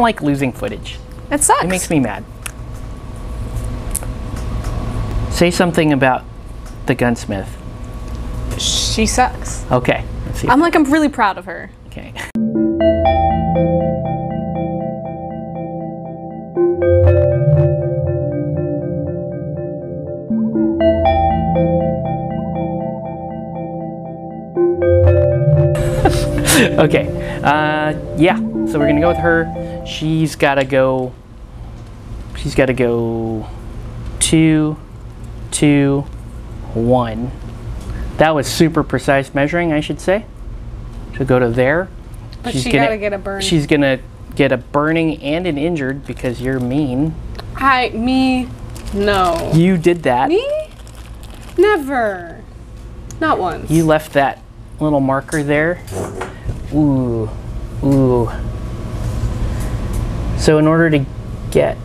don't like losing footage. It sucks. It makes me mad. Say something about the gunsmith. She sucks. Okay. Let's see. I'm like, I'm really proud of her. okay. okay. Uh, yeah. So we're gonna go with her. She's gotta go. She's gotta go. Two, two, one. That was super precise measuring, I should say. She'll go to there. But she gotta get a burn. She's gonna get a burning and an injured because you're mean. I, me, no. You did that. Me? Never. Not once. You left that little marker there. Ooh, ooh. So in order to get,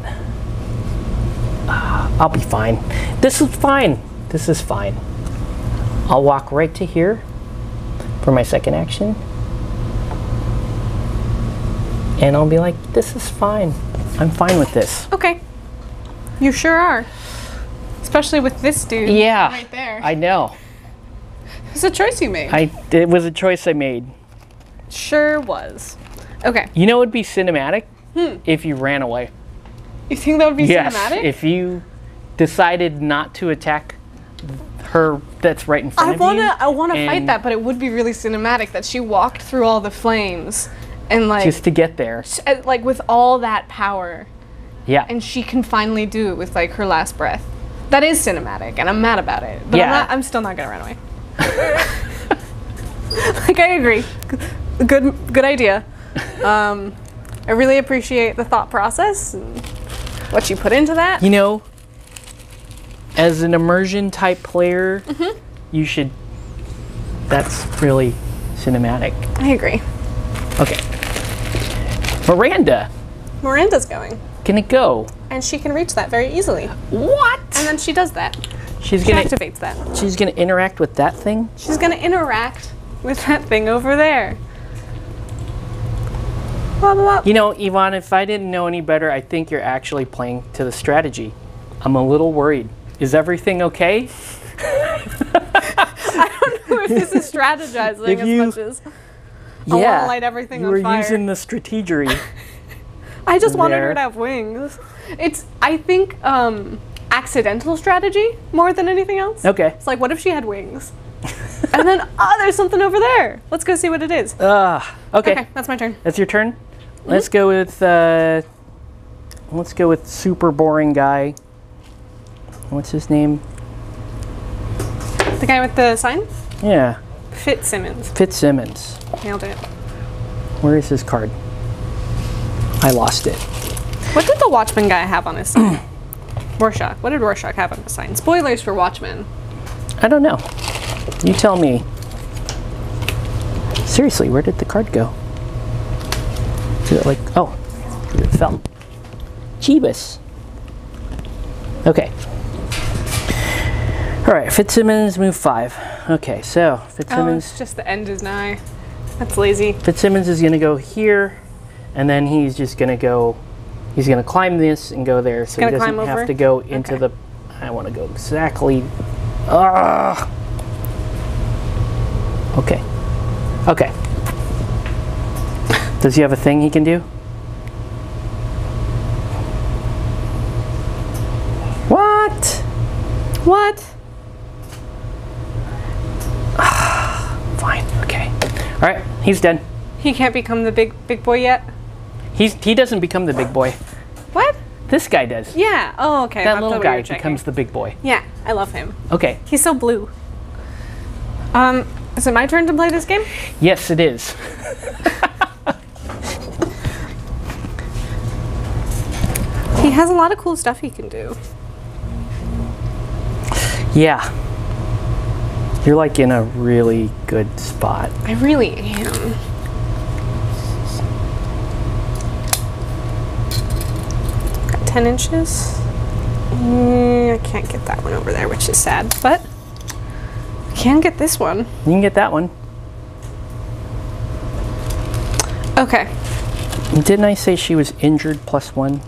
Ah, I'll be fine. This is fine. This is fine. I'll walk right to here for my second action. And I'll be like, this is fine. I'm fine with this. Okay. You sure are. Especially with this dude. Yeah. Right there. I know. it's a choice you made. I it was a choice I made. sure was. Okay. You know, it would be cinematic if you ran away. You think that would be Yes, cinematic? if you decided not to attack her that's right in front I of wanna, you. I wanna fight that, but it would be really cinematic that she walked through all the flames and like, Just to get there. uh, like with all that power, Yeah. and she can finally do it with like her last breath. That is cinematic, and I'm mad about it. But Yeah. I'm, not, I'm still not gonna run away. like I agree, good good idea. Um, I really appreciate the thought process and what you put into that. you know, as an immersion type player, Mm-hmm. you should. That's really cinematic. I agree. Okay. Miranda, Miranda's going, can it go? and she can reach that very easily. What? And then she does that. She's She gonna. activates that. She's gonna interact with that thing. She's gonna interact with that thing over there. You know, Yvonne, if I didn't know any better, I think you're actually playing to the strategy. I'm a little worried. Is everything okay? I don't know if this is strategizing If as you- much as I wanna light everything you on were fire. using the strategery. I just wanted her to have wings. It's I think um accidental strategy more than anything else. okay. It's like what if she had wings? and then oh there's something over there. Let's go see what it is. Ah, okay. Okay, that's my turn. That's your turn. Let's go with. Uh, let's go with super boring guy. What's his name? The guy with the sign? Yeah, Fitzsimmons. Fitzsimmons. Nailed it. Where is his card? I lost it. What did the Watchman guy have on his sign? Rorschach. What did Rorschach have on his sign? Spoilers for Watchmen. I don't know. You tell me. Seriously, where did the card go? Like oh, it fell. Jeebus. Okay. All right, Fitzsimmons move five. Okay, so Oh, Fitzsimmons. it's just the end is nigh. That's lazy. Fitzsimmons is gonna go here, and then he's just gonna go. He's gonna climb this and go there, so he doesn't have over? to go into Okay. the. I want to go exactly. Ah. Okay. Okay. Does he have a thing he can do? What? What? Fine. Okay. All right. He's dead. He can't become the big big boy yet. He's he doesn't become the big boy. What? This guy does. Yeah. Oh, okay. That that's little guy becomes the big boy. Yeah, I love him. Okay. He's so blue. Um, is it my turn to play this game? Yes, it is. has a lot of cool stuff he can do. Yeah. You're like in a really good spot. I really am. Got 10 inches. Mm, I can't get that one over there, which is sad, but I can get this one. You can get that one. Okay. Didn't I say she was injured plus one?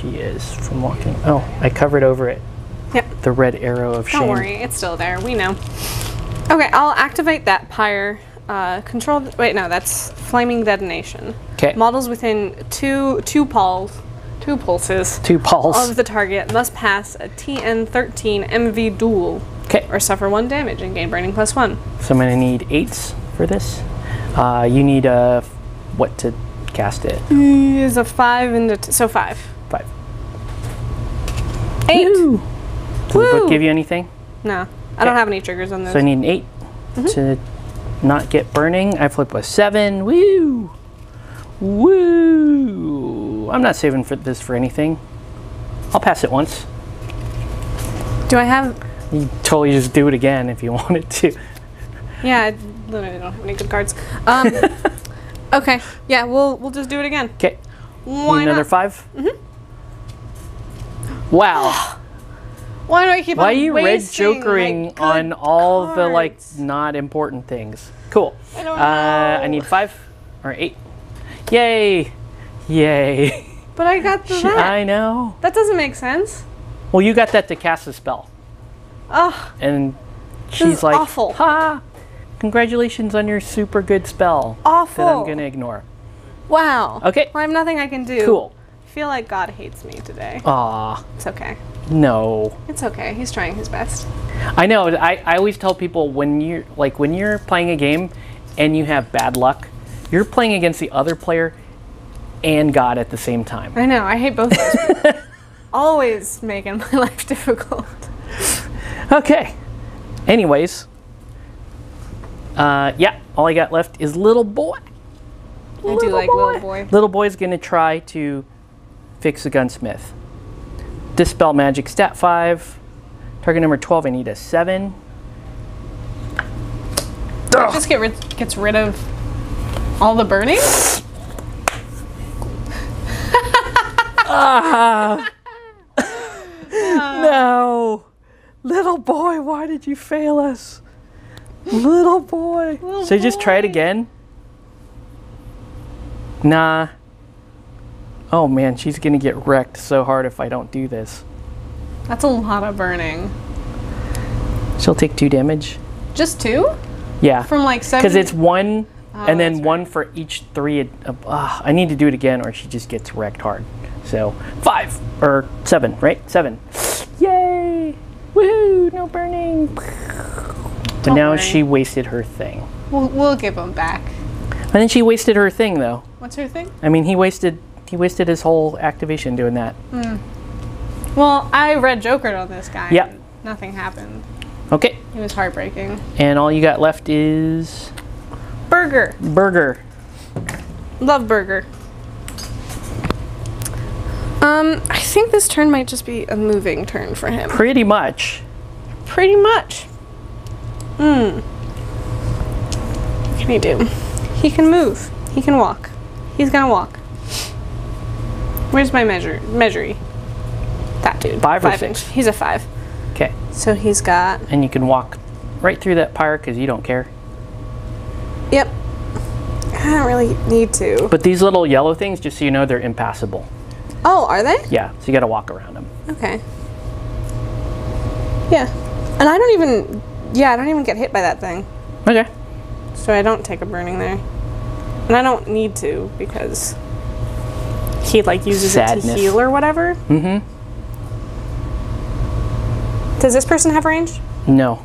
She is from walking. Oh, I covered over it. Yep. The red arrow of shame. Don't worry, it's still there. We know. Okay, I'll activate that pyre. Uh, control. Wait, no, that's flaming detonation. Okay. Models within two two pulses, two pulses Two pulse. of the target must pass a TN13 MV duel Okay. or suffer one damage and gain burning plus one. So I'm gonna need eights for this. Uh, you need a what to cast it? Is a five and a t- so five. Five. Eight. Woo. Does the book give you anything? No, I don't have any triggers on those. So I need an 8 to not get burning. I flip a seven. Woo! Woo! I'm not saving for this for anything. I'll pass it once. Do I have? You totally just do it again if you wanted to. Yeah, I literally don't have any good cards. Um, okay, yeah, we'll we'll just do it again. Okay. Another not? 5 Mm-hmm. Wow. Why do I keep Why are you red jokering on all the like not important things? Cool. I don't Uh, I need five or eight. Yay! Yay! But I got the that. I know. That doesn't make sense. Well, you got that to cast a spell. Ugh. and she's like, awful. "Ha! Congratulations on your super good spell Awful. that I'm gonna ignore." Wow. Okay. Well, I have nothing I can do. Cool. I feel like God hates me today. Aw, It's okay. no. It's okay. He's trying his best. I know. I, I always tell people when you're like when you're playing a game and you have bad luck, you're playing against the other player and God at the same time. I know. I hate both of those people. Always making my life difficult. Okay. Anyways, uh, yeah. All I got left is little boy. I do like little boy. Little boy's gonna try to fix the gunsmith. Dispel magic stat five. Target number twelve. I need a seven. Just get rid gets rid of all the burning. No, little boy. Why did you fail us, little boy? so you just try it again. Nah. Oh man, she's gonna get wrecked so hard if I don't do this. That's a lot of burning. She'll take two damage. Just two Yeah. from like seven. Because it's one and then Oh, one for each three. Uh, ah, I need to do it again or she just gets wrecked hard. So five or seven, right? Seven. Yay! Woohoo! No burning. But Don't now worry. she wasted her thing. We'll, we'll give them back. And then she wasted her thing though. What's her thing? I mean, he wasted he wasted his whole activation doing that. Well, I red Joker on this guy. Yeah. Nothing happened. Okay. It was heartbreaking. And all you got left is Burger. burger. Love burger. Um, I think this turn might just be a moving turn for him. Pretty much. Pretty much. Hmm. What can he do? He can move. He can walk. He's gonna walk. Where's my measure? Measury. That dude. Five or inch. six? He's a five. Okay. So he's got. And you can walk right through that pyre because you don't care. Yep. I don't really need to. But these little yellow things, just so you know, they're impassable. Oh, are they? Yeah, so you got to walk around them. Okay. Yeah. And I don't even. Yeah, I don't even get hit by that thing. Okay. So I don't take a burning there. And I don't need to because he like uses it Sadness. to heal or whatever. Mm-hmm. Does this person have range? No.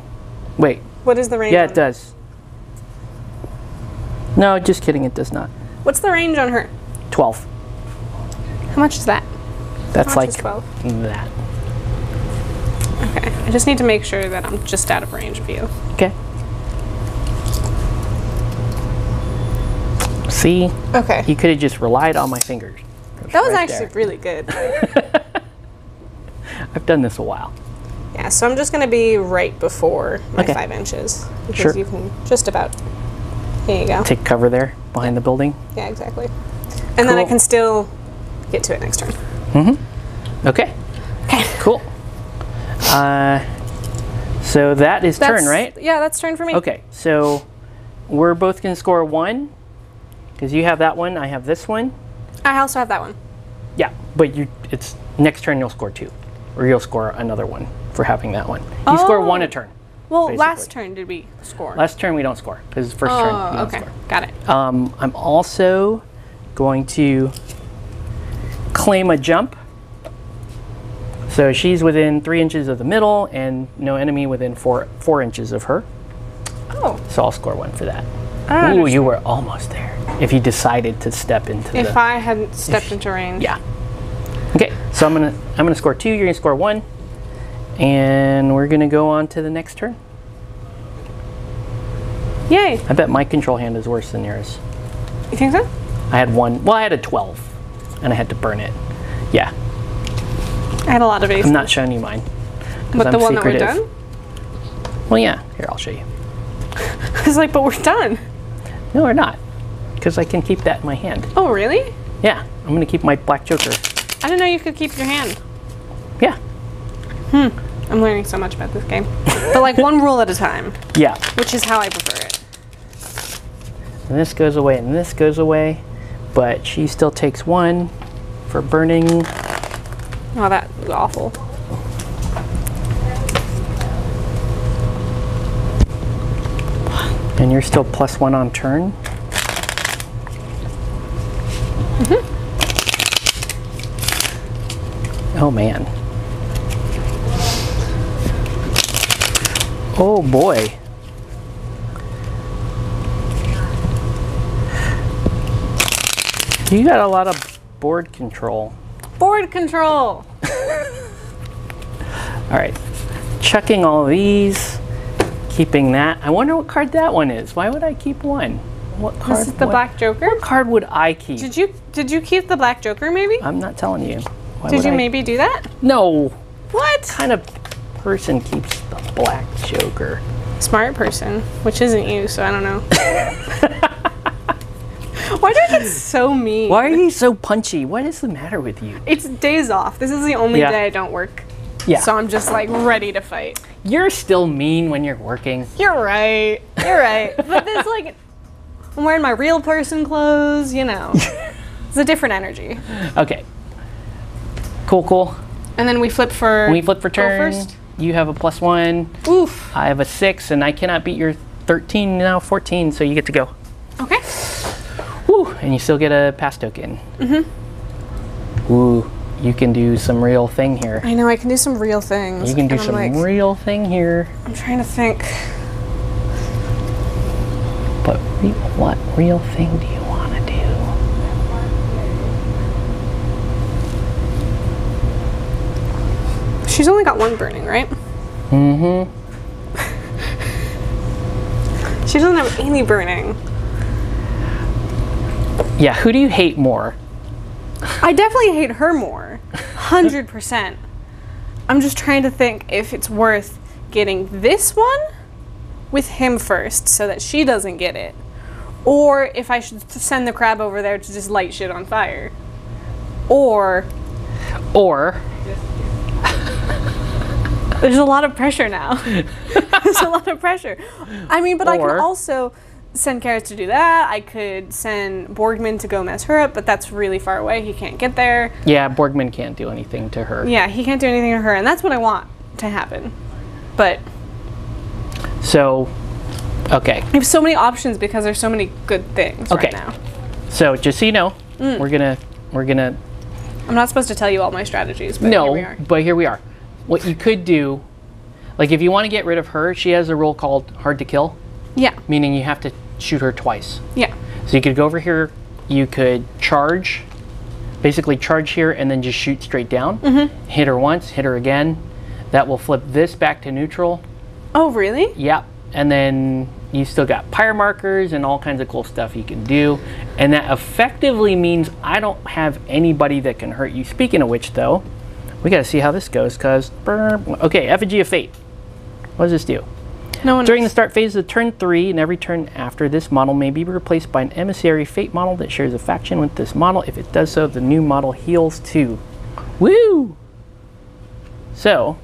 Wait. What is the range? Yeah, on it does. No, just kidding. It does not. What's the range on her? 12. How much is that? That's like 12? that. Okay. I just need to make sure that I'm just out of range of you. Okay. See? Okay. You could have just relied on my fingers. That was right actually there. really good. I've done this a while. yeah, so I'm just going to be right before my Okay. five inches. Because Sure. you can just about. Here you go. Take cover there behind the building. Yeah, exactly. And then I can still get to it next turn. Okay. Okay. Cool. Uh, so that is turn, right? Yeah, that's turn for me. Okay, so we're both going to score one because you have that one. I have this one. I also have that one. Yeah, but you it's next turn you'll score two, or you'll score another one for having that one. You score Oh. one a turn. Well, Basically. last turn did we score? Last turn we don't score because first turn you oh, don't okay. score. Got it. Um, I'm also going to claim a jump. So she's within three inches of the middle, and no enemy within four four inches of her. Oh. So I'll score one for that. I Ooh, you were almost there. If you decided to step into the If the I hadn't stepped into range. yeah. Okay, so I'm gonna I'm gonna score two. You're gonna score one, and we're gonna go on to the next turn. Yay. I bet my control hand is worse than yours. You think so? I had one. Well, I had a 12, and I had to burn it. Yeah, I had a lot of aces. I'm not showing you mine. 'cause but I'm the one that we're secretive. done? Well, yeah. Here, I'll show you. I was like, but we're done. No, we're not, because I can keep that in my hand. Oh, really? Yeah, I'm gonna keep my black joker. I didn't know you could keep your hand. Yeah, Hmm. I'm learning so much about this game. but like one rule at a time, yeah. which is how I prefer it. And this goes away, and this goes away, but she still takes one for burning. Oh, that was awful. And you're still plus one on turn. Mm-hmm. Oh man. Oh boy. You got a lot of board control. Board control. All right. Chucking all these, keeping that. I wonder what card that one is. Why would I keep one? What card? This is the what black joker. What card would I keep? Did you did you keep the black joker maybe? I'm not telling you. Why Did you I- maybe do that? No. What? kind of person keeps the black joker? Smart person, which isn't you, so I don't know. Why do I get so mean? Why are you so punchy? What is the matter with you? It's days off. This is the only Yeah. day I don't work. Yeah. So I'm just like ready to fight. You're still mean when you're working. You're right. You're right. but there's like, I'm wearing my real person clothes, you know. it's a different energy. Okay. Cool, cool. And then we flip for. We flip for turn. first. You have a plus one. Oof. I have a six, and I cannot beat your 13 now 14, so you get to go. Okay. Woo! And you still get a pass token. Mm-hmm. Ooh, you can do some real thing here. I know I can do some real things. You can do some like, real thing here. I'm trying to think. But re- what real thing do you want to do? She's only got one burning, right? Mm-hmm. She doesn't have any burning. Yeah, who do you hate more? I definitely hate her more. 100%. I'm just trying to think if it's worth getting this one with him first so that she doesn't get it. Or if I should send the crab over there to just light shit on fire. Or Or there's a lot of pressure now. there's a lot of pressure. I mean, but I can also send Kaeris to do that. I could send Borgman to go mess her up, but that's really far away. He can't get there. yeah, Borgman can't do anything to her. Yeah, he can't do anything to her, and that's what I want to happen. But So, okay. I have so many options because there's so many good things Okay. right now. So just so you know, Mm. we're gonna we're gonna I'm not supposed to tell you all my strategies, but no, here we are. but here we are. What you could do, like if you want to get rid of her, she has a rule called hard to kill, Yeah, meaning you have to shoot her twice. yeah. So you could go over here, you could charge, basically charge here and then just shoot straight down. Mm-hmm. Hit her once, hit her again. That will flip this back to neutral. Oh, really? Yep. And then you still got pyre markers and all kinds of cool stuff you can do. And that effectively means I don't have anybody that can hurt you. Speaking of which, though, we got to see how this goes because. Okay, Effigy of Fate. What does this do? No one. During the start phase of turn 3 and every turn after, this model may be replaced by an emissary fate model that shares a faction with this model. If it does so, the new model heals too. Woo! So.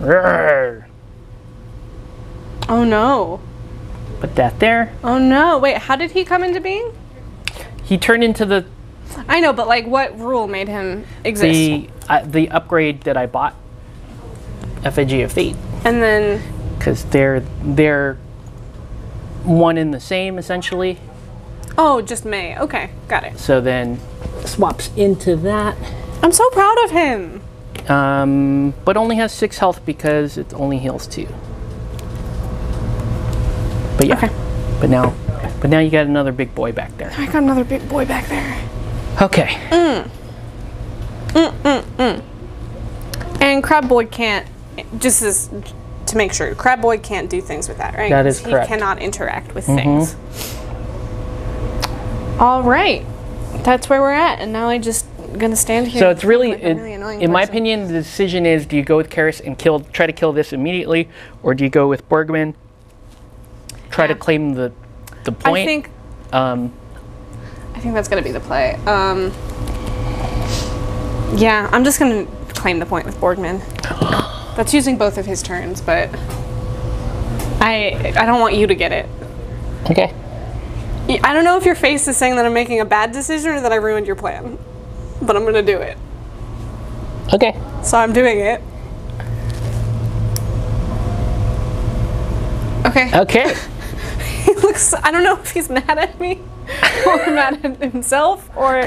roar. Oh no. Put that there. Oh no. Wait, how did he come into being? he turned into the I know, but like, what rule made him exist? the uh, the upgrade that I bought, Effigy of Fate, and then, because they're they're one in the same essentially. oh, just May. Okay, got it. So then swaps into that, I'm so proud of him. um, but only has six health because it only heals two. But yeah, Okay. but now, but now you got another big boy back there. I got another big boy back there. Okay. Mmm. Mm mm mm. And Crab Boy can't, just as to make sure, Crab Boy can't do things with that, right? That is he correct. cannot interact with things. All right, that's where we're at, and now I just gonna stand here. So it's really, like it- really annoying in my opinion, the decision is: do you go with Kaeris and kill, try to kill this immediately, or do you go with Borgman, try to claim the the point? I think um, I think that's gonna be the play. Um, yeah, I'm just gonna claim the point with Borgman. That's using both of his turns, but I I don't want you to get it. okay. I don't know if your face is saying that I'm making a bad decision or that I ruined your plan, but I'm gonna do it. Okay. So I'm doing it. Okay. Okay. He looks. I don't know if he's mad at me or mad at himself or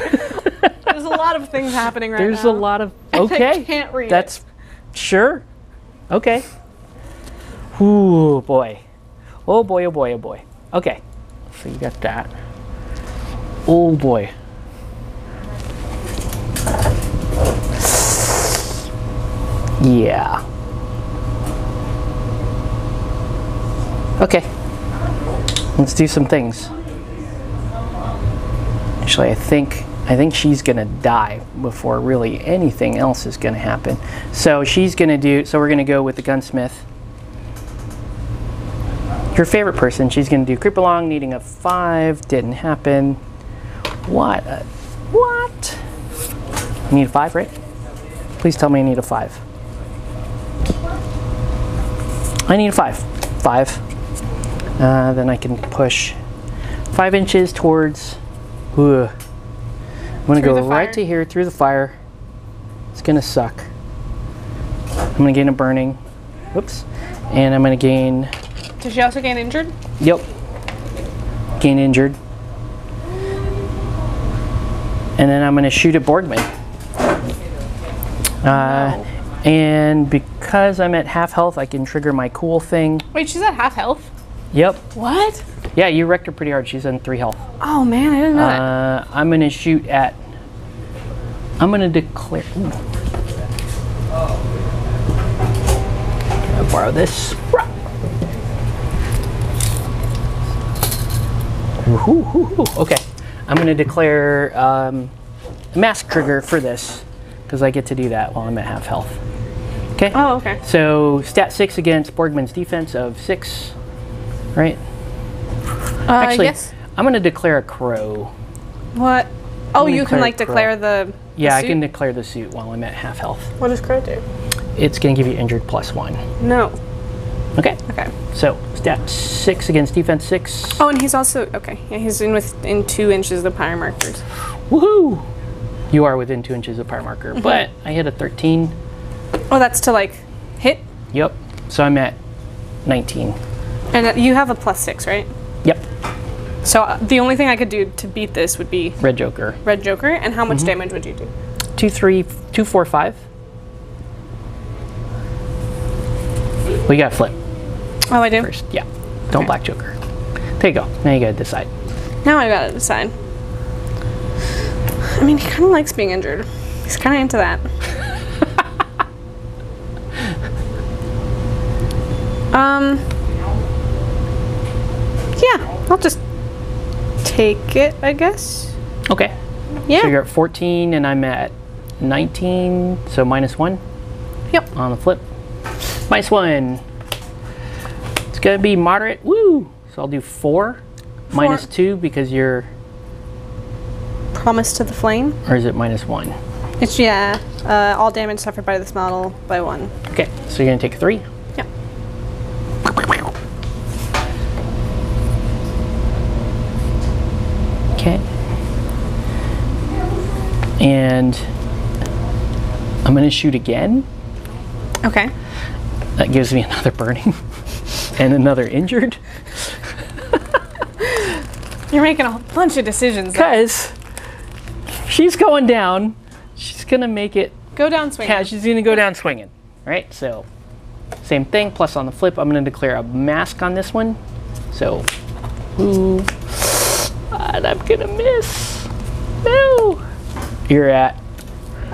there's a lot of things happening right There's now. There's a lot of I okay. can't read it. That's sure. Okay. Ooh boy. Oh boy. Oh boy. Oh boy. Okay. So you got that. Oh boy. Yeah. Okay. Let's do some things. Actually, I think I think she's gonna die before really anything else is gonna happen. So she's gonna do. So we're gonna go with the gunsmith. Your favorite person. She's gonna do creep along, needing a five. Didn't happen. What? A, what? I need a five, right? Please tell me I need a five. I need a five. Five. Uh, then I can push five inches towards. Ugh. I'm gonna Through go right to here through the fire. It's gonna suck. I'm gonna gain a burning. Oops. And I'm gonna gain. Did she also gain injured? Yep. Gain injured. And then I'm gonna shoot at Borgman. Uh, No. And because I'm at half health, I can trigger my cool thing. Wait, she's at half health. Yep. What? Yeah, you wrecked her pretty hard. She's on three health. Oh man, I didn't know that. Uh, I'm gonna shoot at. I'm gonna declare. Ooh. Borrow this. Woohoo, Okay, I'm gonna declare um, a mask trigger for this because I get to do that while I'm at half health. Okay. Oh, okay. So stat six against Borgman's defense of six, right? Uh, Actually, yes. I'm gonna declare a crow. What? Oh, you can like declare the. Yeah, I can declare the suit while I'm at half health. What does Crow do? It's gonna give you injured plus one. No. Okay. Okay. So stat six against defense six. Oh, and he's also okay. Yeah, he's in within two inches of the pyre markers. Woohoo! You are within two inches of pyre marker, Mm-hmm. but I hit a 13. Oh, that's to like hit, Yep. So I'm at 19. and uh, you have a plus six, right? So uh, the only thing I could do to beat this would be Red Joker. Red Joker. And how Mm-hmm. much damage would you do? Two, three, two, four, five. We got flip Oh, I do. first. Yeah. Don't Okay. Black Joker. There you go. Now you gotta decide. Now I gotta decide. I mean, he kind of likes being injured. He's kind of into that. um. Yeah, I'll just take it, I guess. Okay. Yeah. So you're at 14 and I'm at 19, so minus one Yep. on the flip. Minus one. It's gonna be moderate. Woo! So I'll do four, minus two because you're, Promise to the flame. or is it minus one? It's yeah. Uh, all damage suffered by this model by one. Okay, so you're gonna take three. Yep. Okay. And I'm going to shoot again. Okay. That gives me another burning and another injured. You're making a bunch of decisions. Because she's going down. She's going to make it. Go down swinging. Yeah, she's to go down swinging. Right? So, same thing. Plus, on the flip, I'm going to declare a mask on this one. So, ooh. And I'm to miss. No. You're at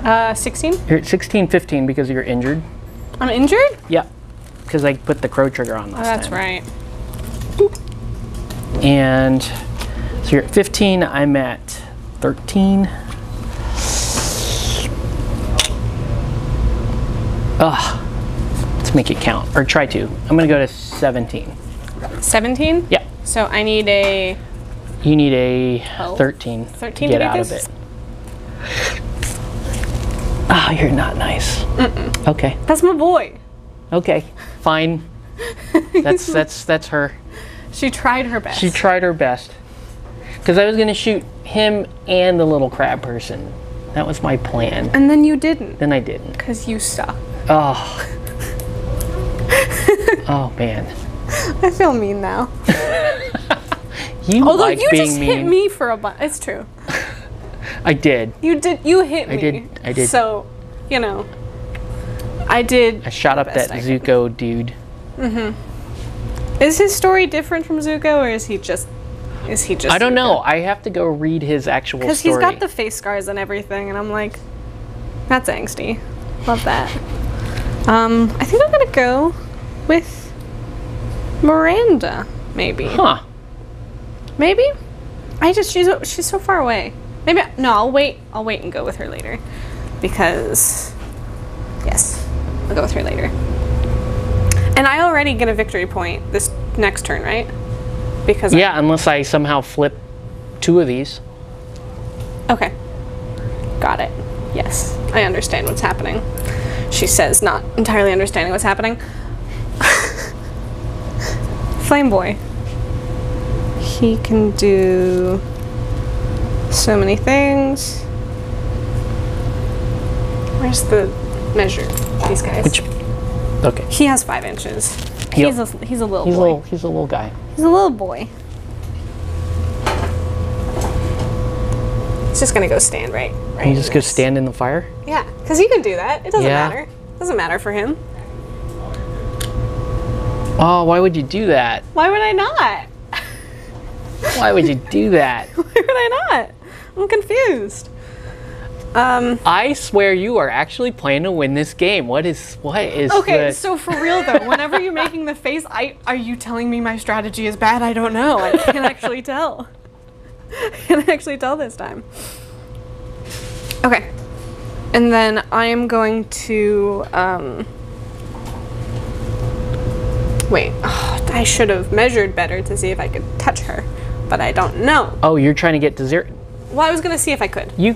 Uh, 16. you're at 16, 15 because you're injured. I'm injured? Yep. Because I put the crow trigger on last Oh, that's time. right. And so you're at 15, I'm at 13. Ugh. Let's make it count, or try to. I'm gonna go to 17. 17? Yeah. So I need a. You need a Oh. 13, 13 to to get out this? of it. Ah, you're not nice. Okay. That's my boy. Okay. Fine. That's that's that's her. She tried her best. She tried her best. Because I was gonna shoot him and the little crab person. That was my plan. and then you didn't. Then I didn't. Because you suck. Oh. oh man. I feel mean now. You Although like you just mean. hit me for a bunch. It's true. I did. You did. You hit me. I did- I did. So, you know, I did. I shot up that Zuko dude. Mhm. Is his story different from Zuko, or is he just? Is he just? I don't know. I have to go read his actual Because he's got the face scars and everything, and I'm like, that's angsty. Love that. Um, I think I'm gonna go with Miranda. Maybe. Huh. Maybe. I just she's she's so far away. Maybe no. I'll wait. I'll wait and go with her later, because yes, I'll go with her later. And I already get a victory point this next turn, right? Because I- Yeah, unless I somehow flip two of these. Okay. Got it. Yes, I understand what's happening. She says, not entirely understanding what's happening. Flame Boy. He can do so many things. Where's the measure? These guys. Which Okay. He has five inches. Yep. He's a he's a little He's a boy. little he's a little guy. He's a little boy. He's just gonna go stand right. right You just go stand in the fire? Yeah, because you can do that. It doesn't Yeah. matter. Doesn't matter for him. Oh, why would you do that? Why would I not? Why would you do that? Why would I not? I'm confused. Um. I swear you are actually playing to win this game. What is what is Okay, the- so for real though, whenever you're making the face, I are you telling me my strategy is bad? I don't know. I can't actually tell. I can't actually tell this time. Okay, and then I'm going to um. Wait, I should have measured better to see if I could touch her, but I don't know. Oh, you're trying to get zero. Well, I was gonna see if I could, You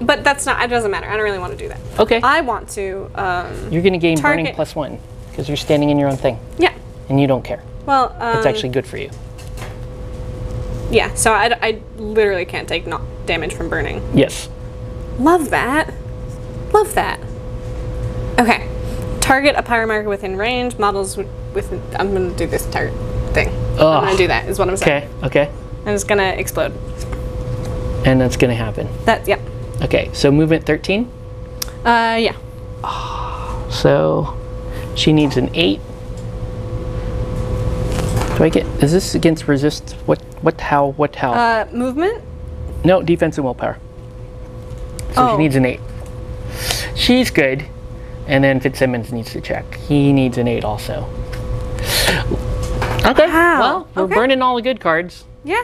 but that's not. It doesn't matter. I don't really want to do that. okay? I want to. Um, you're gonna gain burning plus one because you're standing in your own thing yeah. and you don't care. Well, um, It's actually good for you. Yeah, so I, I literally can't take no damage from burning. Yes. Love that. Love that. Okay. Target a pyromarker within range. Models wi- within. I'm gonna do this target thing. I'm gonna do that. Is what I'm saying. Okay. Okay. And it's gonna explode. And that's gonna happen. That. Yep. Okay. So movement 13. Uh. Yeah. So she needs an eight. Do I get? Is this against resist? What? What? How? What? How? Uh. Movement. no, defense and willpower. So Oh. she needs an eight. She's good. And then Fitzsimmons needs to check. He needs an eight also. Okay. Wow, Well, we're okay. burning all the good cards. Yeah.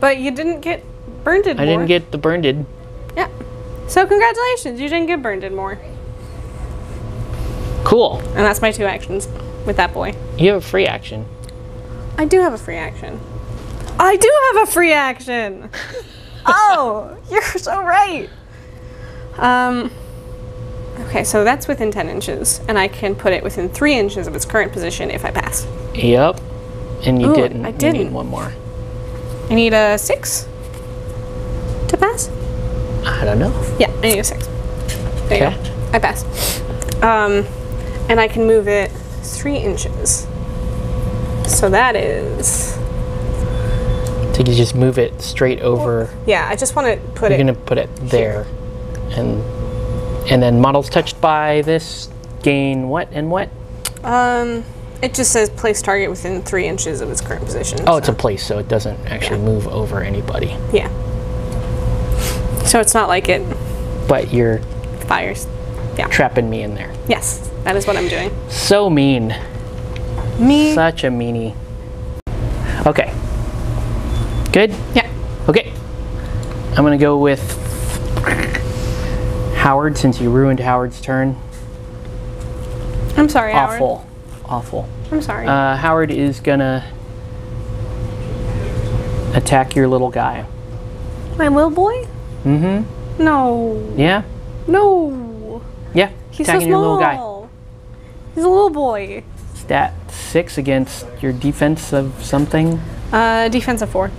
But you didn't get burned I didn't get the burned. Yeah. So congratulations, you didn't get burned in more. Cool. And that's my two actions with that boy. You have a free action. I do have a free action. I do have a free action. oh, you're so right. Um. Okay, so that's within 10 inches, and I can put it within 3 inches of its current position if I pass. Yep. And you Ooh, didn't. I You need didn't. one more. I need a 6 to pass. I don't know. Yeah, I need a six. There you Okay. go. I pass. Um, and I can move it three inches. So that is. So you just move it straight over. Yeah, I just want to put it You're gonna put it there, and and then models touched by this gain what and what? Um, it just says place target within three inches of its current position. Oh, it's a place, so it doesn't actually move over anybody. yeah. So it's not like it But you're fires. Yeah. trapping me in there. Yes, that is what I'm doing. So mean. Me. Such a meanie. Okay. Good? Yeah. Okay. I'm gonna go with Howard since you ruined Howard's turn. I'm sorry, Howard. Awful. Awful. I'm sorry. Uh, Howard is gonna attack your little guy. My little boy? Mm-hmm. No. Yeah? No. Yeah. He's so attacking your little guy. He's a little boy. Stat six against your defense of something. Uh, of four.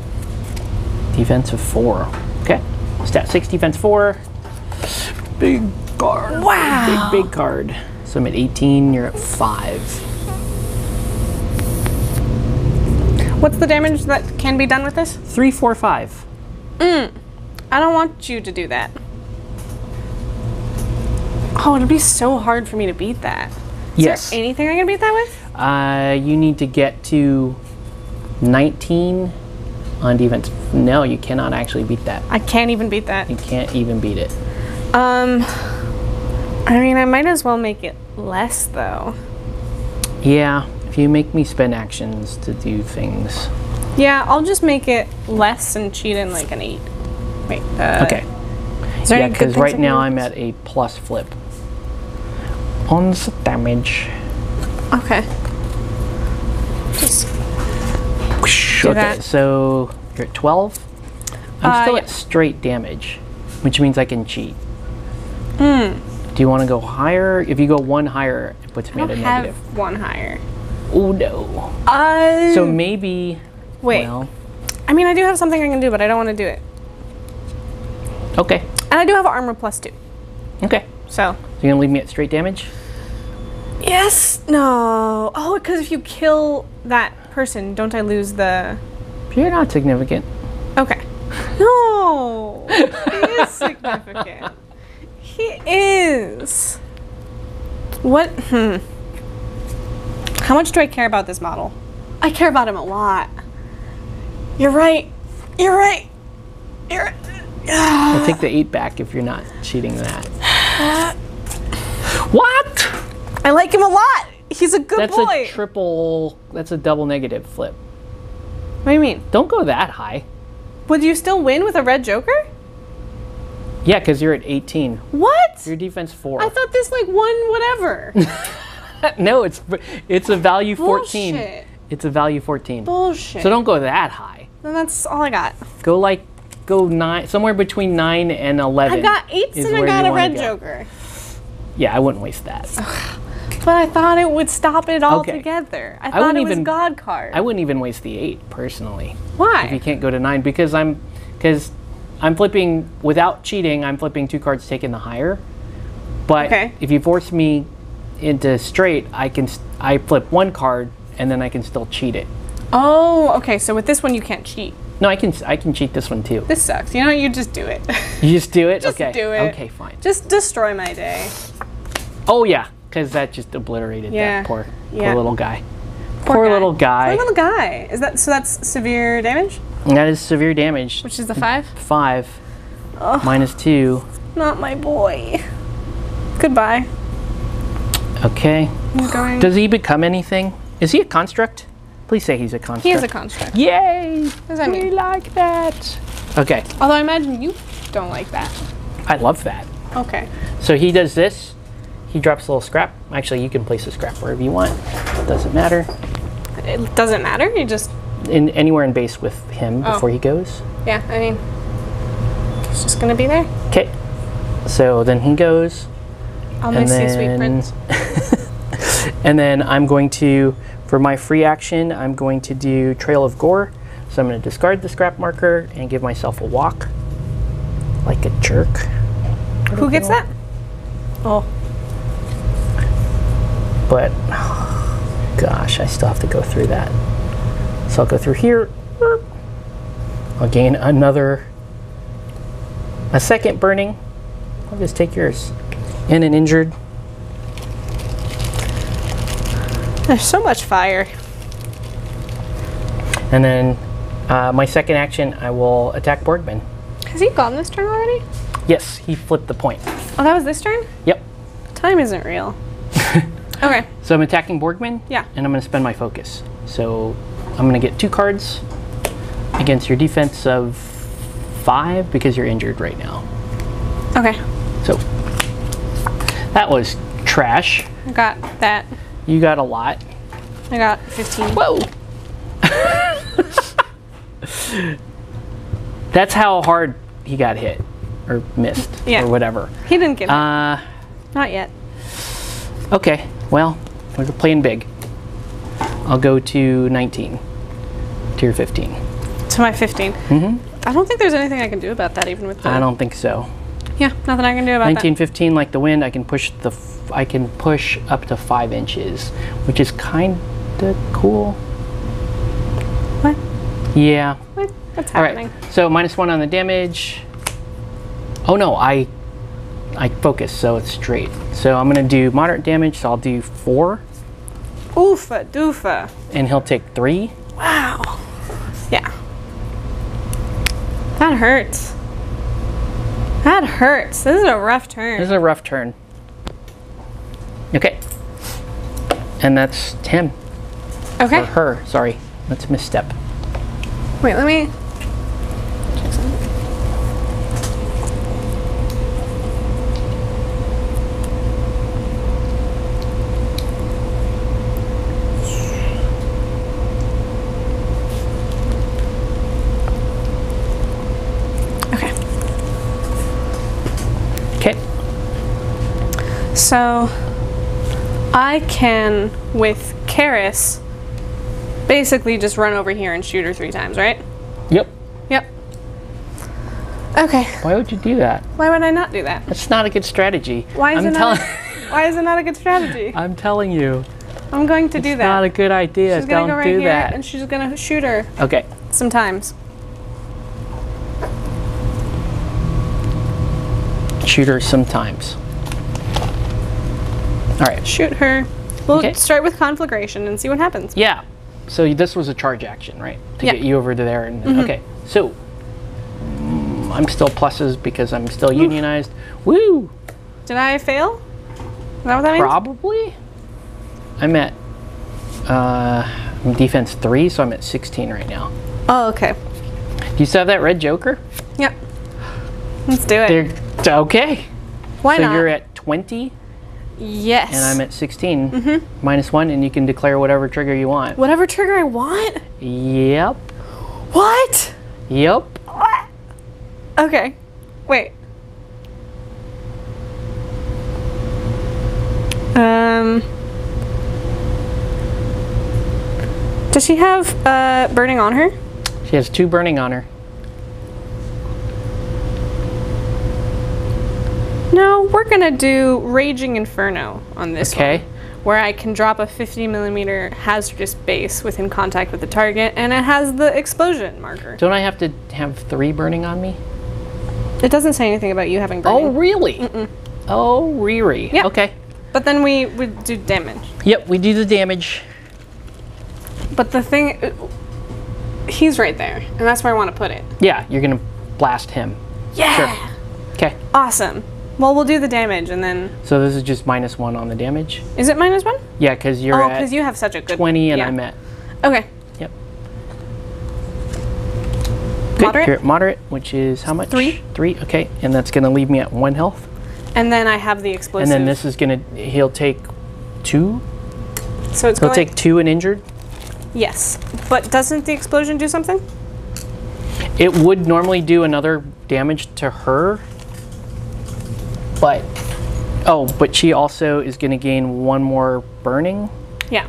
Defense of four. Okay. Stat six, defense four. Big card. Wow. Big, big card. So I'm at 18, you're at five. What's the damage that can be done with this? Three, four, five. I don't want you to do that. Oh, it'd be so hard for me to beat that. Is Yes. there anything I can beat that with? Uh, you need to get to 19 on defense. No, you cannot actually beat that. I can't even beat that. You can't even beat it. Um, I mean, I might as well make it less though. Yeah, if you make me spend actions to do things. Yeah, I'll just make it less and cheat in like an eight. Wait. Uh, Okay. Is Yeah, because right now I'm at a plus flip. On damage. Okay. Just okay, that. so you're at 12? I'm Uh, still yeah. at straight damage, which means I can cheat. Hmm. Do you want to go higher? If you go one higher, it puts me I at a don't have negative. one higher. Oh no. Uh, So maybe. wait. Well, I mean, I do have something I can do, but I don't want to do it. Okay. And I do have armor plus two. Okay. So. So you're gonna leave me at straight damage? Yes. No. Oh, because if you kill that person, don't I lose the? You're not significant. Okay. No. he is significant. He is. What? Hmm. How much do I care about this model? I care about him a lot. You're right. You're right. You're right. I'll take the eight back if you're not cheating that. what? I like him a lot. He's a good That's boy. a triple. That's a double negative flip. what do you mean? Don't go that high. Would you still win with a red Joker? Yeah, because you're at 18. What? Your defense four. I thought this like one whatever. no, it's it's a value 14. It's a value 14. Bullshit. So don't go that high. Then that's all I got. Go like go nine somewhere between nine and 11. I got eights and I got a red go. Joker. Yeah, I wouldn't waste that. But I thought it would stop it all Okay. together. I I thought wouldn't it was even- God card. I wouldn't even waste the eight personally. Why? If you can't go to nine because I'm because I'm flipping without cheating. I'm flipping two cards taking the higher. But Okay. if you force me into straight, I can I flip one card and then I can still cheat it. oh, okay. So with this one, you can't cheat. No, I can s- I can cheat this one too. This sucks. You know, you just do it. You just do it. Just okay. do it. Okay, fine. just destroy my day. Oh yeah, because that just obliterated Yeah. that poor Yeah. poor little guy. Poor, little guy. Poor little guy. Is that so? That's severe damage, And that is severe damage. which is the five. Five minus two. Not my boy. Goodbye. Okay. Does he become anything? Is he a construct? Please say he's a construct. he is a construct. Yay! What does that we mean? like that. Okay, Although I imagine you don't like that. I love that. Okay. So he does this. He drops a little scrap. Actually, you can place a scrap wherever you want. It doesn't matter. It doesn't matter. You just In anywhere in base with him Oh. before he goes. yeah. I mean, it's just gonna be there. Okay. So then he goes, I'll and miss you, sweet then prince. and then I'm going to, for my free action, I'm going to do Trail of Gore. So I'm going to discard the scrap marker and give myself a walk. like a jerk. Who gets that? Oh, But gosh, I still have to go through that. So I'll go through here. I'll gain another a second burning. I'll just take yours. And an injured. There's so much fire. And then uh, my second action, I will attack Borgman. Has he gone this turn already? Yes, he flipped the point. Oh, that was this turn? Yep. Time isn't real. okay. So I'm attacking Borgman. Yeah. And I'm going to spend my focus. So I'm going to get two cards against your defense of five because you're injured right now. Okay. So that was trash. I got that. You got a lot. I got 15. Whoa. That's how hard he got hit or missed Yeah. or whatever. He didn't get. Uh, Not yet. okay. Well, we're playing big. I'll go to 19. Tier 15. To my 15. Mm-hmm. I don't think there's anything I can do about that, even with the. I don't think so. Yeah, nothing I can do about 19, 15, like the wind, I can push the f- I can push up to five inches, which is kind of cool. What? Yeah. What? What's happening? right. So minus one on the damage. Oh no, I I focus, so it's straight. So I'm gonna do moderate damage. So I'll do four, Oofa doofa. and he'll take three. Wow. Yeah. That hurts. That hurts. This is a rough turn. This is a rough turn. Okay. And that's him Okay. or her. Sorry, that's a misstep. Wait, let me. So I can, with Kaeris, basically just run over here and shoot her three times, right? Yep. Yep. Okay. Why would you do that? Why would I not do that? That's not a good strategy. Why is I'm it not? Why is it not a good strategy? I'm telling you, I'm going to do it's that. not a good idea. she's gonna Don't go right do here that. and she's gonna shoot her okay. sometimes. Shoot her sometimes. All right. Shoot her. We'll Okay. start with conflagration and see what happens. Yeah. So this was a charge action, right? To Yeah. Mm-hmm. get you over to there. And okay. So mm, I'm still pluses because I'm still unionized. Woo! Did I fail? Is that what that means? Probably. I'm at uh, defense three, so I'm at 16 right now. Oh, okay. Do you still have that red Joker? Yep. Let's do it. They're okay. Why so not? So you're at 20 yes. and I'm at 16 Mm-hmm. minus one, and you can declare whatever trigger you want. Whatever trigger I want? Yep. What? Yep. What? Okay. Wait. Um. Does she have uh, burning on her? She has two burning on her. No, we're gonna do Raging Inferno on this Okay. one, where I can drop a 50 millimeter hazardous base within contact with the target, and it has the explosion marker. Don't I have to have three burning on me? It doesn't say anything about you having burning. Oh, really? Oh, Riri. Yeah. Okay. But then we would do damage. Yep, we do the damage. But the thing, uh, he's right there, and that's where I want to put it. Yeah, you're gonna blast him. Yeah. Sure. Okay. Awesome. Well, we'll do the damage, and then So this is just minus one on the damage. is it minus one? Yeah, because you're Oh, because you have such a good 20 and yeah. I'm at. Okay. Yep. Good. Moderate? You're at moderate, which is how much? Three. Three. Okay, and that's gonna leave me at one health. And then I have the explosion. And then this is gonna. He'll take two. So it's He'll going. take two and injured. yes, but doesn't the explosion do something? It would normally do another damage to her, but oh, but she also is going to gain one more burning. Yeah.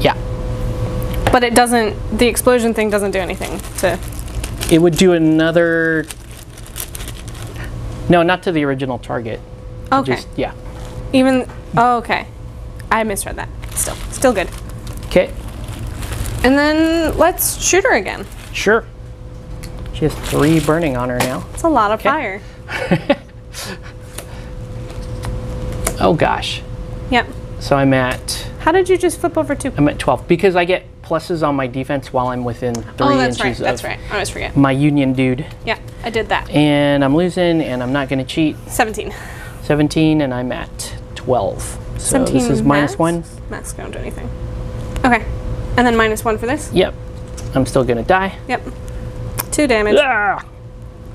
Yeah, But it doesn't. The explosion thing doesn't do anything to. it would do another No, not to the original target. Okay. Just yeah. Even. Oh, okay. I misread that. Still, still good. Okay. And then let's shoot her again. Sure. She has three burning on her now. It's a lot of fire. Oh gosh. Yep. So I'm at How did you just flip over to? I'm at 12 because I get pluses on my defense while I'm within three Oh, that's inches right. That's right. I always forget. my union dude. Yeah, I did that. And I'm losing, and I'm not going to cheat. 17. 17, and I'm at 12. So 17 this is minus one. Max don't do anything. Okay. And then minus one for this? Yep. I'm still going to die. Yep. Two damage. Ah!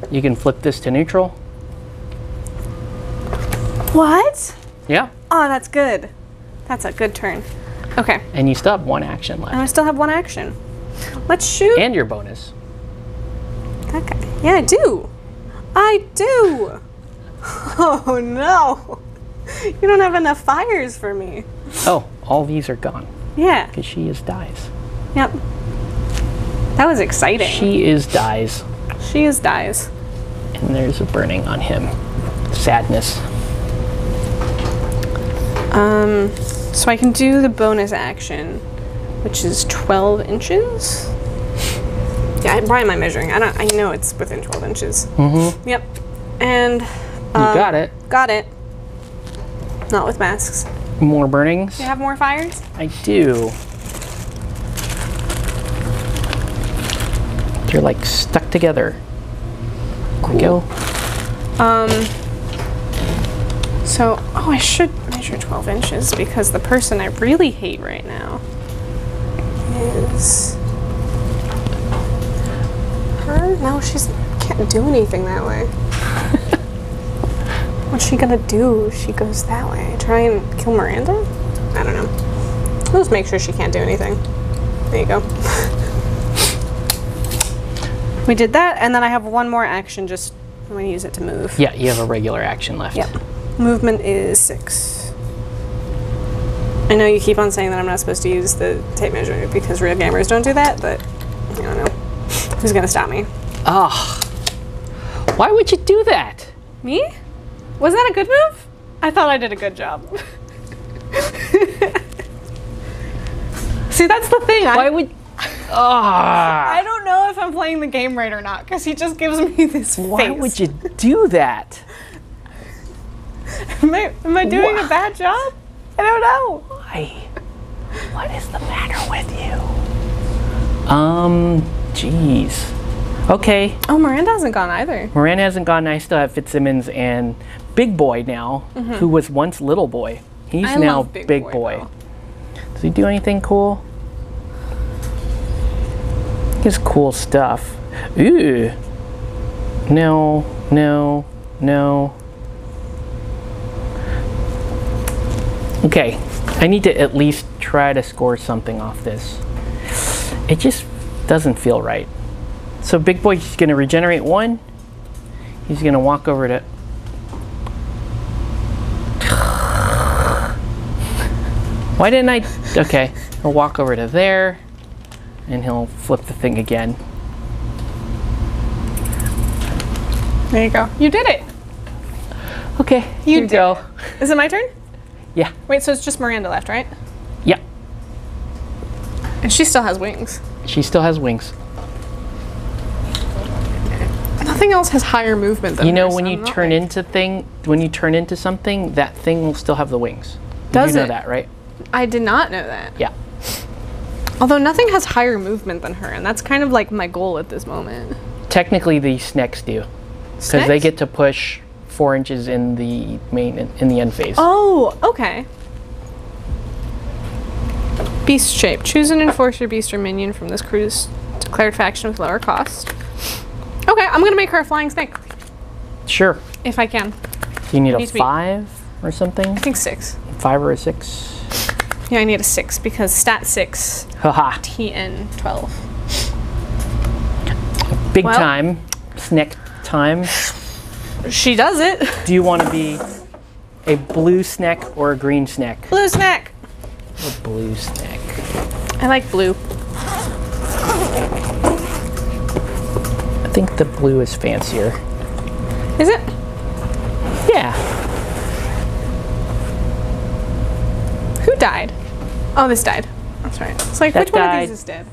You can flip this to neutral. What? Yeah. Oh, that's good. That's a good turn. Okay. And you still have one action left. And I still have one action. Let's shoot And your bonus. Okay. Yeah, I do. I do. Oh no. You don't have enough fires for me. Oh, all these are gone Yeah. because she is dies. Yep. That was exciting. She is dies, she is dies. and there's a burning on him. Sadness. Um, so I can do the bonus action, which is 12 inches. Yeah, I- why am I measuring? I don't. I know it's within 12 inches. Mm-hmm. Yep. And You Um, got it. got it. Not with masks. More burnings. Do you have more fires? I do. They're like stuck together. We go. Um. So, oh, I should measure 12 inches because the person I really hate right now is her. No, she's can't do anything that way. What's she gonna do? if She goes that way. Try and kill Miranda? I don't know. Just make sure she can't do anything. There you go. we did that, and then I have one more action. Just I'm gonna use it to move. Yeah, you have a regular action left. Yep. Movement is six. I know you keep on saying that I'm not supposed to use the tape measure because real gamers don't do that, but I don't know. Who's gonna stop me? Ah. Why would you do that? Me? Was that a good move? I thought I did a good job. See, that's the thing. Why I, would. Ah. I don't know if I'm playing the game right or not because he just gives me this Why face. would you do that? Am I, am I doing Wha- a bad job? I don't know. Why? What is the matter with you? Um, jeez. Okay, Oh, Miranda hasn't gone either. Miranda hasn't gone. I still have Fitzsimmons and Big Boy now, who was once Little Boy. He's Mm-hmm. I now love Big, Big Boy. Boy. Does he do anything cool? He has cool stuff. Ooh. No, no, no. Okay, I need to at least try to score something off this. It just doesn't feel right. So Big Boy's gonna regenerate one. He's gonna walk over to. Why didn't I? Okay, he'll walk over to there, and he'll flip the thing again. There you go. You did it. Okay, You go. Is it my turn? Yeah, Wait, so it's just Miranda left, right? yeah. And she still has wings. She still has wings. Nothing else has higher movement than You know, her, when so you turn like- into thing, when you turn into something, that thing will still have the wings. Does you know it? that, right? I did not know that. Yeah. Although nothing has higher movement than her, and that's kind of like my goal at this moment. Technically, the snakes do, because they get to push four inches in the main in the end phase. Oh, okay. Beast shape. Choose an enforcer, beast, or minion from this crew's declared faction with lower cost. Okay, I'm gonna make her a flying snake Sure. if I can. Do you need a Needs to be- five or something? I think six. Five or a six? Yeah, I need a six because stat six, Haha. TN twelve. Big Well- time. Snack time. She does it. Do you want to be a blue snack or a green snack? Blue snack. A blue snack. I like blue. I think the blue is fancier. Is it? Yeah. Who died? Oh, this died. That's right. It's like, That which one of these is dead?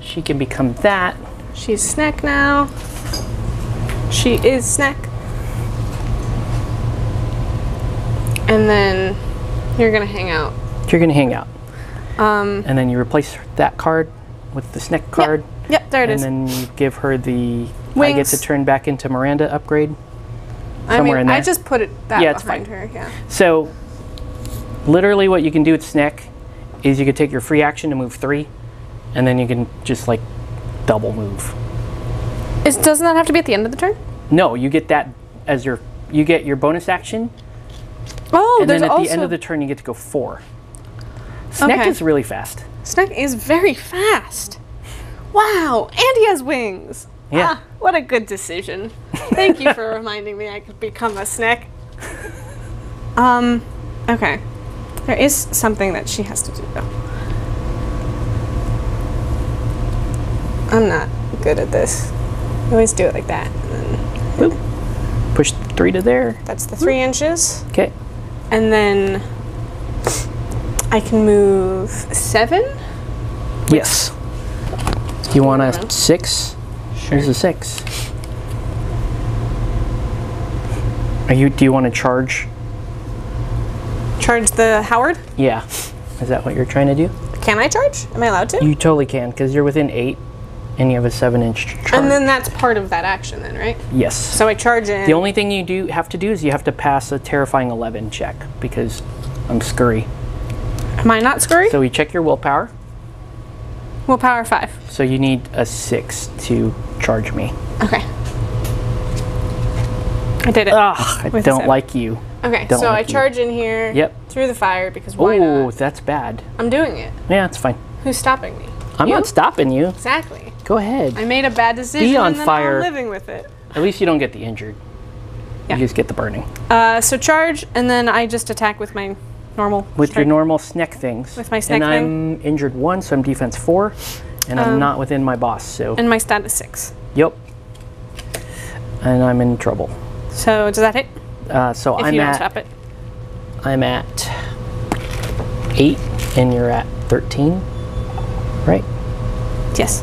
She can become that. She's snack now. She is snack. And then you're gonna hang out. You're gonna hang out, Um, and then you replace that card with the snack card, yep, there it and is. then you give her the. I get Wings. to turn back into Miranda upgrade. I somewhere mean, in I just put it that Yeah, it's behind fine. her. Yeah. So, literally, what you can do with Snick is you can take your free action to move three, and then you can just like double move. Is, doesn't that have to be at the end of the turn? No, you get that as your you get your bonus action, Oh, and there's then at also the end of the turn you get to go four. Snack Okay. is really fast. snack is very fast. Wow, and he has wings. Yeah. Ah, what a good decision. Thank you for reminding me I could become a snack. Um, okay. There is something that she has to do though. I'm not good at this. I always do it like that. And then Boop. Push three to there. that's the three inches. Okay. And then I can move seven. Yes. Do you want around. a six? Here's a six. Are you? Do you want to charge? Charge the Howard. Yeah. Is that what you're trying to do? Can I charge? Am I allowed to? You totally can, because you're within eight, and you have a seven-inch charge. and then that's part of that action, then, right? yes. So I charge in. the only thing you do have to do is you have to pass a terrifying eleven check because I'm scurry. Am I not scurry? So we check your willpower. Willpower five. So you need a six to charge me. Okay. I did it. Ah, I don't like you. okay, don't so I like you. charge in here. Yep. Through the fire because why Oh, that's bad. I'm doing it. Yeah, it's fine. Who's stopping me? I'm You? not stopping you. Exactly. Go ahead. I made a bad decision. on and then fire. I'm living with it. At least you don't get the injured. Yeah. You just get the burning. Uh, so charge, and then I just attack with my normal. With your normal snack things. With my snack and thing? I'm injured one, so I'm defense four, and I'm Um, not within my boss. So And my stat is six. yep. And I'm in trouble. So does that hit? Uh, so If I'm at. I'm at eight, and you're at thirteen, right? Yes.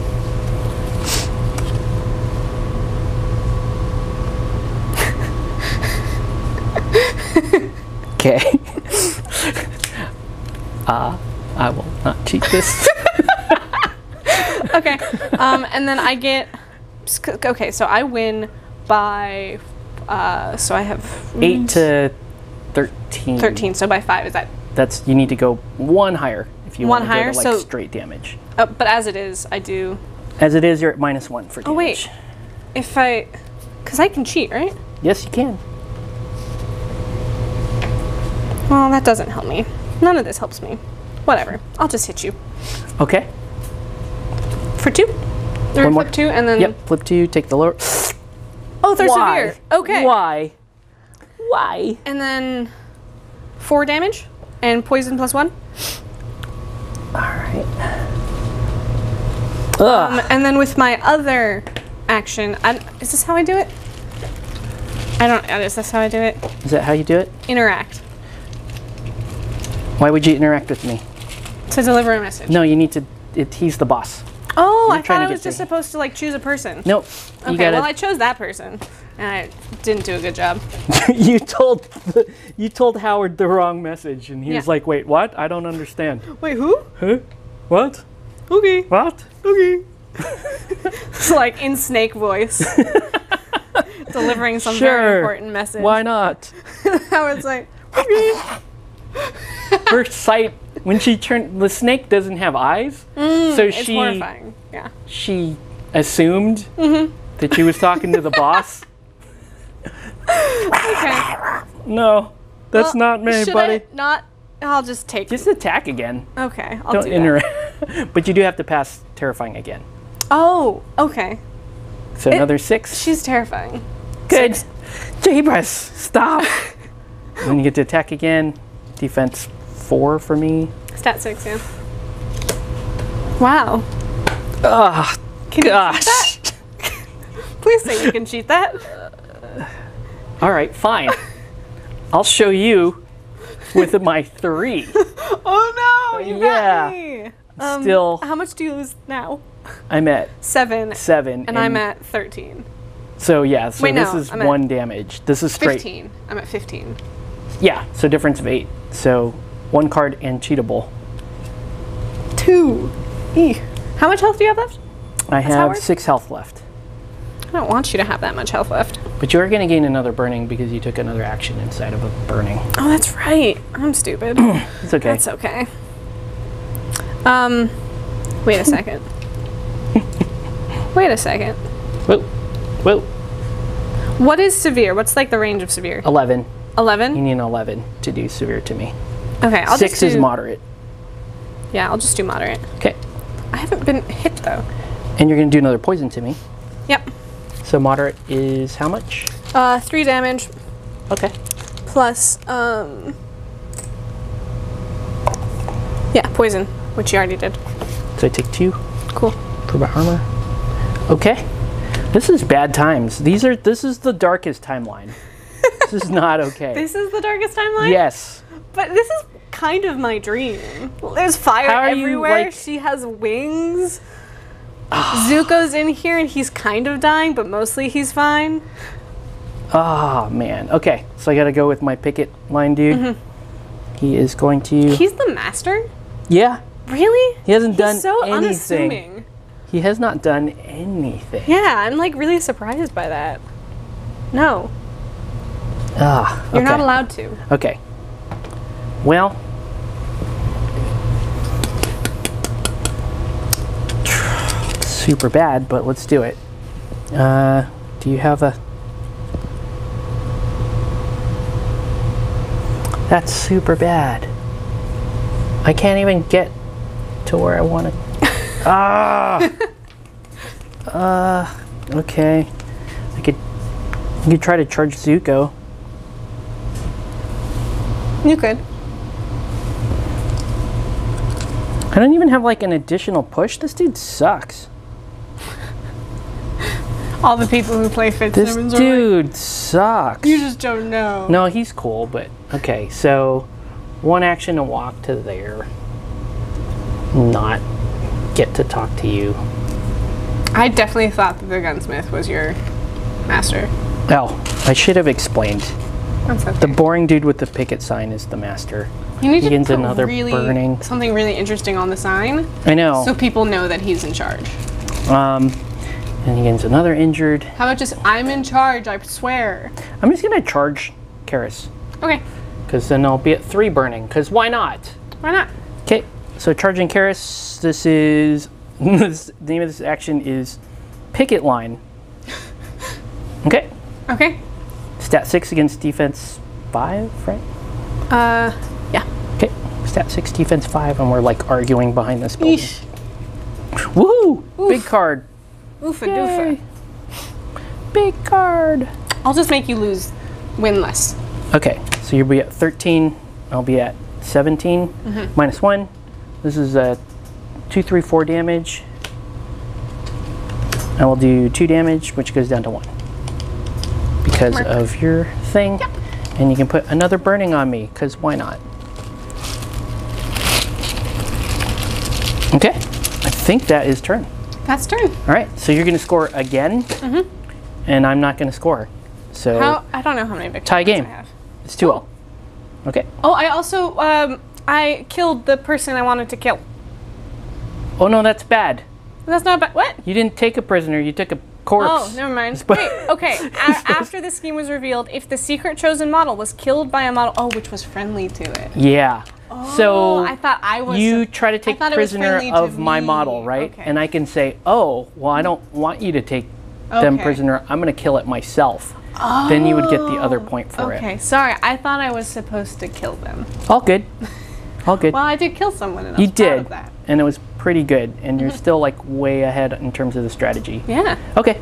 Okay. uh, I will not cheat this. Okay. um, and then I get. Okay, so I win by. Uh, so I have Eight to thirteen. 13. So by five is that. That's you need to go one higher if you One want to higher, go to like so- straight damage. Uh, but as it is, I do. As it is, you're at minus one for damage. Oh wait. If I. Because I can cheat, right? Yes, you can. Well, that doesn't help me. None of this helps me. Whatever. I'll just hit you. Okay. For two? Or One more. flip two, and then. Yep. Flip two. Take the lower. Oh, they're Why? severe. Okay. Why? Why? And then four damage and poison plus one. All right. Ugh. Um, and then with my other action, I, is this how I do it? I don't. Is this how I do it? is that how you do it? Interact Why would you interact with me? to deliver a message. No, you need to. It, he's the boss. Oh, You're I thought I was just supposed to like choose a person. Nope. You Okay, gotta. well I chose that person, and I didn't do a good job. you told the, you told Howard the wrong message, and he was like, "Wait, what? I don't understand. Wait, who? Huh? What? Okay. What? Okay. It's like in snake voice, delivering some Sure. very important message. Why not? Howard's like, okay. Her sight when she turned the snake doesn't have eyes, so Mm, It's she. Yeah. she assumed Mm-hmm. that she was talking to the boss. Okay. No, that's Well, not me, buddy. I not? I'll just take. Just attack again. okay, I'll Don't do that. interact. but you do have to pass terrifying again. Oh, okay. So another six. She's terrifying. Good. Six. Jabris, stop. then you get to attack again. Defense four for me. Stat six, yeah. Wow. Ugh, Can you cheat gosh. that? Please say you can cheat that. All right, fine. I'll show you with my three. Oh no! You Yeah. got me. Um, Still- How much do you lose now? I'm at Seven. seven. And I'm at 13. So yeah, so Wait, this no, is I'm one damage. This is straight. 15. I'm at 15. Yeah, so difference of eight. So one card and cheatable. Two. Eeh. How much health do you have left? I have Howard? six health left. I don't want you to have that much health left. But you're going to gain another burning because you took another action inside of a burning. Oh, that's right. I'm stupid. It's okay. That's okay. Um, wait a second. wait a second. Whoa. Whoa. What is severe? What's like the range of severe? 11. You need an 11 to do severe to me. Okay, I'll Six just do, is moderate. Yeah, I'll just do moderate. Okay. I haven't been hit though. And you're going to do another poison to me. Yep. So moderate is how much? Uh, three damage Okay. plus um. Yeah, poison, which you already did. So I take two Cool. for my armor. Okay. This is bad times. These are this is the darkest timeline. This is not okay. This is the darkest timeline. yes. But this is kind of my dream. There's fire are you, everywhere. like- she has wings. Zuko's in here and he's kind of dying, but mostly he's fine. Ah, man. Okay. So I got to go with my picket line dude. He is going to. He's the master? Yeah. Really? He hasn't He's done so anything. unassuming. He has not done anything. Yeah, I'm like really surprised by that. No, Ah, you're not allowed to. Okay. Well. Super bad, but let's do it. Uh, do you have a. That's super bad. I can't even get to where I want to. ah! uh, okay. I could. You could try to charge Zuko. You could. I don't even have like an additional push. This dude sucks. All the people who play This Fitzsimmons are like, dude sucks. you just don't know. no, he's cool, but okay. So, one action to walk to there. Not get to talk to you. I definitely thought that the gunsmith was your master. Oh, I should have explained. That's okay. The boring dude with the picket sign is the master. you need to put another really, burning. something really interesting on the sign I know. so people know that he's in charge. um, and he gets another injured. How about just I'm in charge? I swear. I'm just gonna charge Kaeris Okay, because then I'll be at three burning. Because why not? why not? Okay, so charging Kaeris, this is this, the name of this action is picket line. Okay, Okay. Stat six against defense five, right? Uh, yeah. Okay, stat six defense five, and we're like arguing behind this building. Yeesh. Woohoo! Big card. Oofa Yay. doofa. Big card. I'll just make you lose, win less. Okay, so you'll be at 13. I'll be at 17. minus one. This is a two, three, four damage. I will do two damage, which goes down to one because Mark. of your thing. And you can put another burning on me, because why not? Okay, I think that is turn. That's turn. All right, so you're going to score again, and I'm not going to score. So How? I don't know how many victories Tie game. I have. it's 2 0. Okay. Oh, I also um I killed the person I wanted to kill. Oh no, that's bad. That's not bad. What? You didn't take a prisoner, you took a corpse. Oh, never mind. Wait, okay. A- after the scheme was revealed, if the secret chosen model was killed by a model, oh, which was friendly to it. Yeah. so Oh, I thought I was. you try to take thought it was prisoner of my model, right? Okay. And I can say, "Oh, well, I don't want you to take them Okay. prisoner. I'm going to kill it myself." Oh. Then you would get the other point for it. Okay, sorry. I thought I was supposed to kill them. All good. All good. Well, I did kill someone, and you did. And it was pretty good. And you're still like way ahead in terms of the strategy. Yeah. Okay.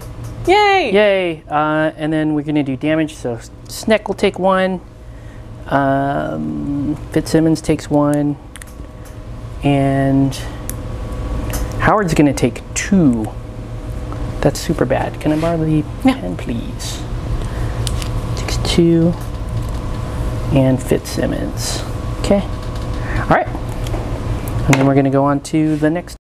Yay! Yay! Uh, and then we're gonna do damage. So Sneck will take one. Um, Fitzsimmons takes one, and Howard's gonna take two. That's super bad. Can I borrow the Yeah. pen, please? Takes two. and Fitzsimmons. Okay. All right. And then we're going to go on to the next